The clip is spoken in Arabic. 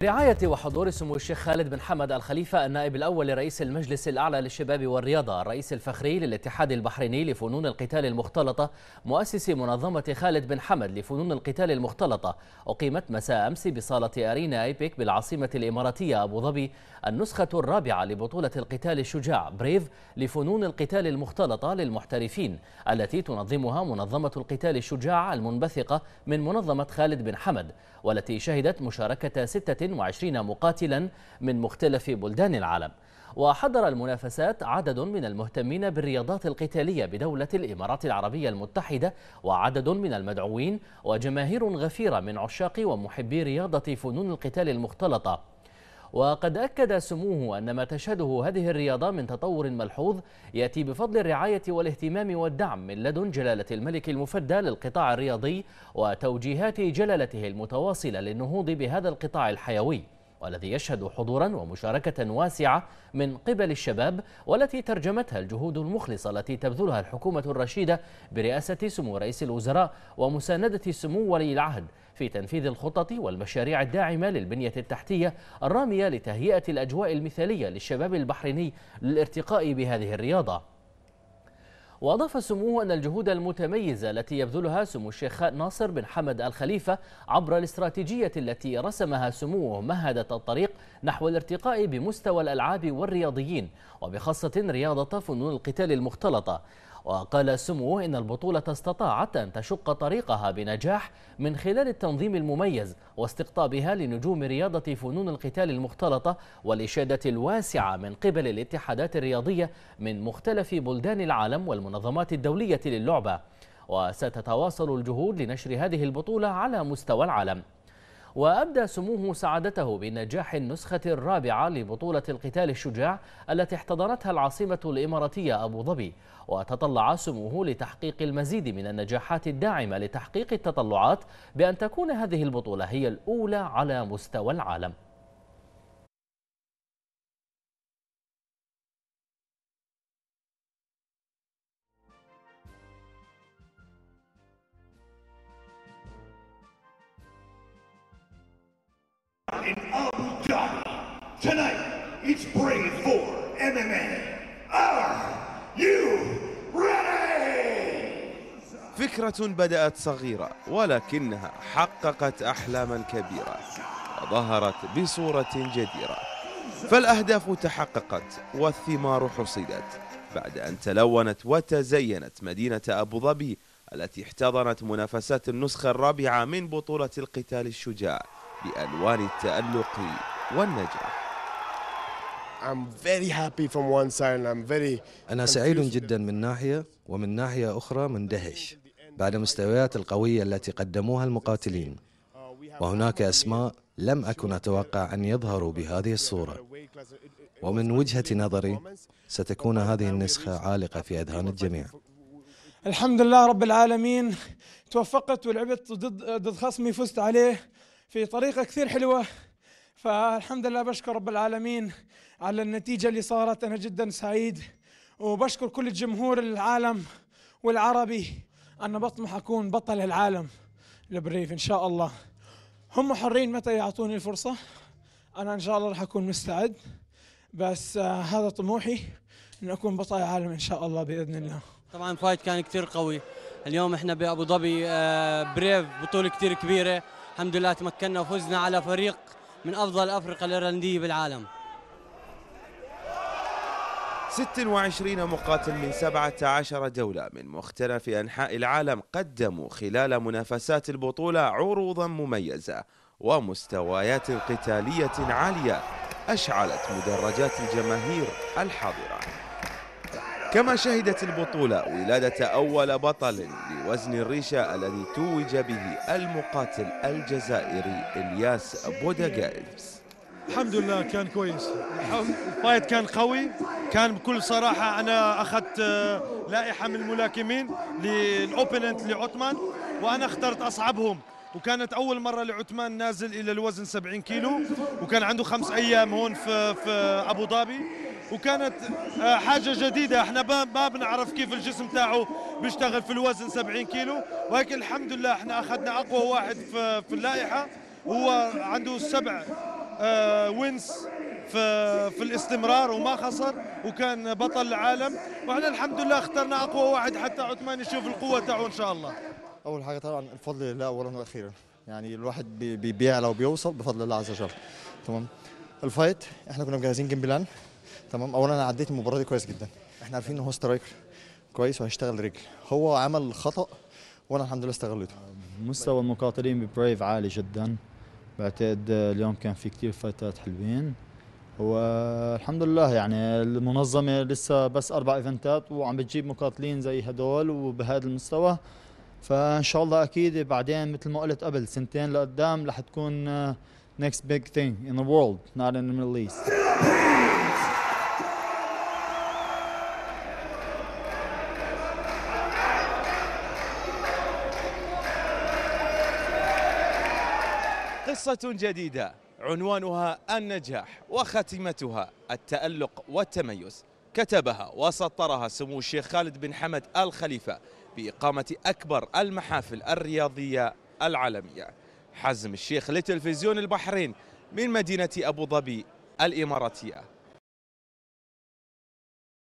برعاية وحضور سمو الشيخ خالد بن حمد الخليفة النائب الأول لرئيس المجلس الأعلى للشباب والرياضة الرئيس الفخري للاتحاد البحريني لفنون القتال المختلطة مؤسس منظمة خالد بن حمد لفنون القتال المختلطة. أقيمت مساء أمس بصالة أرينا أيبك بالعاصمة الإماراتية أبو ظبي النسخة الرابعة لبطولة القتال الشجاع بريف لفنون القتال المختلطة للمحترفين التي تنظمها منظمة القتال الشجاع المنبثقة من منظمة خالد بن حمد والتي شهدت مشاركة 26 مقاتلا من مختلف بلدان العالم. وحضر المنافسات عدد من المهتمين بالرياضات القتالية بدولة الإمارات العربية المتحدة وعدد من المدعوين وجماهير غفيرة من عشاق ومحبي رياضة فنون القتال المختلطة. وقد أكد سموه أن ما تشهده هذه الرياضة من تطور ملحوظ يأتي بفضل الرعاية والاهتمام والدعم من لدن جلالة الملك المفدى للقطاع الرياضي وتوجيهات جلالته المتواصلة للنهوض بهذا القطاع الحيوي. والذي يشهد حضورا ومشاركة واسعة من قبل الشباب والتي ترجمتها الجهود المخلصة التي تبذلها الحكومة الرشيدة برئاسة سمو رئيس الوزراء ومساندة سمو ولي العهد في تنفيذ الخطط والمشاريع الداعمة للبنية التحتية الرامية لتهيئة الأجواء المثالية للشباب البحريني للارتقاء بهذه الرياضة. وأضاف سموه أن الجهود المتميزة التي يبذلها سمو الشيخ ناصر بن حمد الخليفة عبر الاستراتيجية التي رسمها سموه مهدت الطريق نحو الارتقاء بمستوى الألعاب والرياضيين وبخاصة رياضة فنون القتال المختلطة. وقال سموه إن البطولة استطاعت أن تشق طريقها بنجاح من خلال التنظيم المميز واستقطابها لنجوم رياضة فنون القتال المختلطة والإشادة الواسعة من قبل الاتحادات الرياضية من مختلف بلدان العالم والمنظمات الدولية للعبة. وستتواصل الجهود لنشر هذه البطولة على مستوى العالم. وأبدى سموه سعادته بنجاح النسخة الرابعة لبطولة القتال الشجاع التي احتضنتها العاصمة الإماراتية أبو ظبي. وتطلع سموه لتحقيق المزيد من النجاحات الداعمة لتحقيق التطلعات بأن تكون هذه البطولة هي الأولى على مستوى العالم. In Abu Dhabi. Tonight, it's Brave 4 MMA. Are you ready? فكرة بدأت صغيرة ولكنها حققت أحلاما كبيرة وظهرت بصورة جديرة فالأهداف تحققت والثمار حصدت بعد أن تلونت وتزينت مدينة أبو ظبي التي احتضنت منافسات النسخة الرابعة من بطولة القتال الشجاع بألوان التألق والنجاح. I'm very happy from one side and I'm very أنا سعيد جدا من ناحية ومن ناحية أخرى مندهش بعد المستويات القوية التي قدموها المقاتلين. وهناك أسماء لم أكن أتوقع أن يظهروا بهذه الصورة. ومن وجهة نظري ستكون هذه النسخة عالقة في أذهان الجميع. الحمد لله رب العالمين. توفقت ولعبت ضد ضد خصمي فزت عليه. في طريقة كثير حلوة. فالحمد لله بشكر رب العالمين على النتيجة اللي صارت. أنا جدا سعيد وبشكر كل الجمهور العالم والعربي أنا بطمح أكون بطل العالم البريف إن شاء الله. هم حرين متى يعطوني الفرصة؟ أنا إن شاء الله راح أكون مستعد بس آه هذا طموحي أن أكون بطل العالم إن شاء الله بإذن الله. طبعا فايت كان كثير قوي. اليوم إحنا بأبو ظبي آه بريف بطولة كثير كبيرة. الحمد لله تمكنا وفزنا على فريق من أفضل افريقيا الايرلنديه بالعالم. 26 مقاتل من 17 دولة من مختلف أنحاء العالم قدموا خلال منافسات البطولة عروضا مميزة ومستويات قتالية عالية أشعلت مدرجات الجماهير الحاضرة. كما شهدت البطولة ولادة أول بطل لوزن الريشة الذي توج به المقاتل الجزائري إلياس بوداغزدام الحمد لله كان كويس. ال fight كان قوي. كان بكل صراحة أنا أخذت آه، لائحة من الملاكمين لل opponent لعثمان وأنا اخترت أصعبهم. وكانت أول مرة لعثمان نازل إلى الوزن 70 كيلو وكان عنده خمس أيام هون في, في أبو ظبي. وكانت آه، حاجة جديدة. إحنا ما بنعرف كيف الجسم تاعه بيشتغل في الوزن 70 كيلو ولكن الحمد لله إحنا أخذنا أقوى واحد في, في اللائحة. هو عنده سبع وينس في في الاستمرار وما خسر وكان بطل العالم. وإحنا الحمد لله اخترنا أقوى واحد حتى عثمان يشوف القوة تاعه إن شاء الله. أول حاجة طبعا الفضل لله اولا وأخيرا. يعني الواحد بي- بي- بيعلى وبيوصل بفضل الله عز وجل. تمام. ال fight إحنا كنا مجهزين game plan. تمام؟ اولا أنا عديت المباراة دي كويس جدا. إحنا عارفين إن هو striker كويس وهيشتغل رجل هو عمل خطأ وأنا الحمد لله استغلته مستوى المقاتلين ب Brave عالي جدا. بعتقد اليوم كان في كتير fight ات حلوين. والحمد لله يعني المنظمة لسه بس أربع event ات وعم بتجيب مقاتلين زي هدول وبهذا المستوى. فإن شاء الله أكيد بعدين مثل ما قلت قبل سنتين لقدام رح تكون next big thing in the world not in the Middle East. قصة جديدة عنوانها النجاح وختمتها التألق والتميز. كتبها وسطرها سمو الشيخ خالد بن حمد آل خليفة بإقامة أكبر المحافل الرياضية العالمية. حزم الشيخ لتلفزيون البحرين من مدينة أبو ظبي الإماراتية.